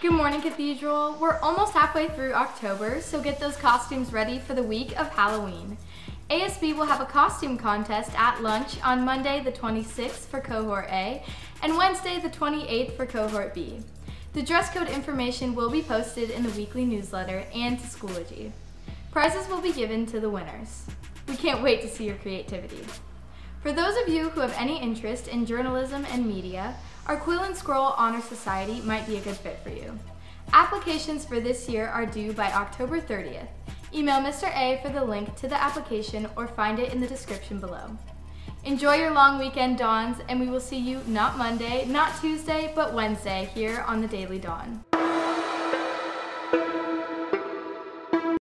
Good morning, Cathedral. We're almost halfway through October, so get those costumes ready for the week of Halloween. ASB will have a costume contest at lunch on Monday the 26th for Cohort A and Wednesday the 28th for Cohort B. The dress code information will be posted in the weekly newsletter and to Schoology. Prizes will be given to the winners. We can't wait to see your creativity. For those of you who have any interest in journalism and media, our Quill and Scroll Honor Society might be a good fit for you. Applications for this year are due by October 30th. Email Mr. A for the link to the application or find it in the description below. Enjoy your long weekend Dons, and we will see you not Monday, not Tuesday, but Wednesday here on the Daily Don.